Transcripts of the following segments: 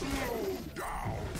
Slow down!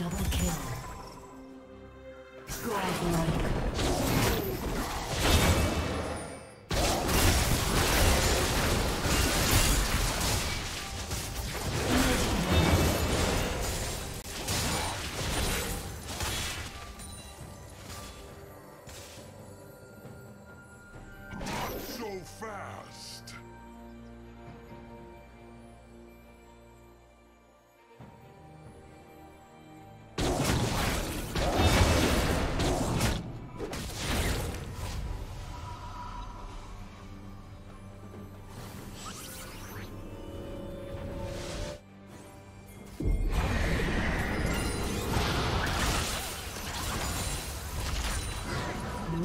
Double kill. Dragonite.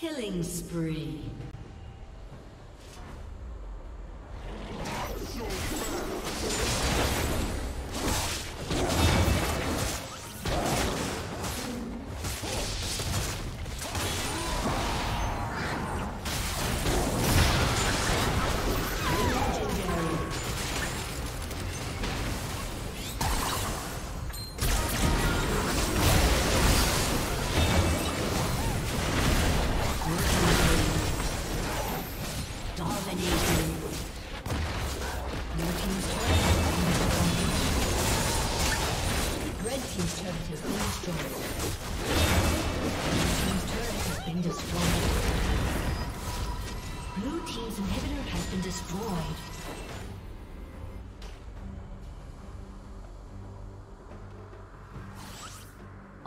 Killing spree.